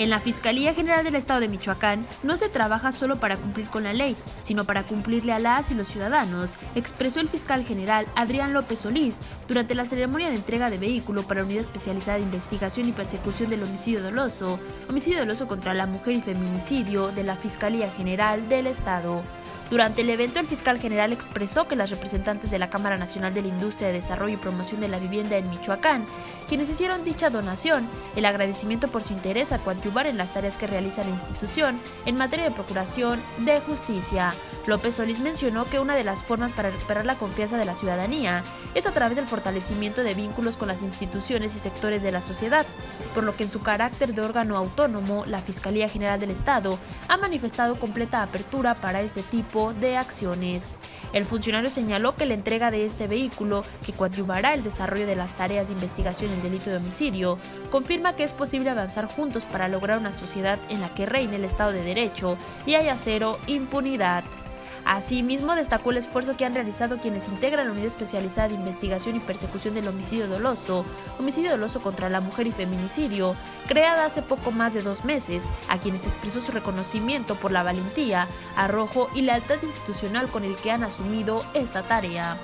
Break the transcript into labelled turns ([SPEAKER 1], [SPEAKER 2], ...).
[SPEAKER 1] En la Fiscalía General del Estado de Michoacán no se trabaja solo para cumplir con la ley, sino para cumplirle a las y los ciudadanos, expresó el fiscal general Adrián López Solís durante la ceremonia de entrega de vehículo para la Unidad Especializada de Investigación y Persecución del Homicidio Doloso, Homicidio Doloso contra la Mujer y Feminicidio de la Fiscalía General del Estado. Durante el evento, el fiscal general expresó que las representantes de la Cámara Nacional de la Industria de Desarrollo y Promoción de la Vivienda en Michoacán, quienes hicieron dicha donación, el agradecimiento por su interés a coadyuvar en las tareas que realiza la institución en materia de procuración de justicia. López Solís mencionó que una de las formas para recuperar la confianza de la ciudadanía es a través del fortalecimiento de vínculos con las instituciones y sectores de la sociedad, por lo que en su carácter de órgano autónomo, la Fiscalía General del Estado ha manifestado completa apertura para este tipo de acciones. El funcionario señaló que la entrega de este vehículo, que coadyuvará el desarrollo de las tareas de investigación delito de homicidio, confirma que es posible avanzar juntos para lograr una sociedad en la que reine el Estado de Derecho y haya cero impunidad. Asimismo, destacó el esfuerzo que han realizado quienes integran la Unidad Especializada de Investigación y Persecución del Homicidio Doloso, Homicidio Doloso contra la Mujer y Feminicidio, creada hace poco más de dos meses, a quienes expresó su reconocimiento por la valentía, arrojo y lealtad institucional con el que han asumido esta tarea.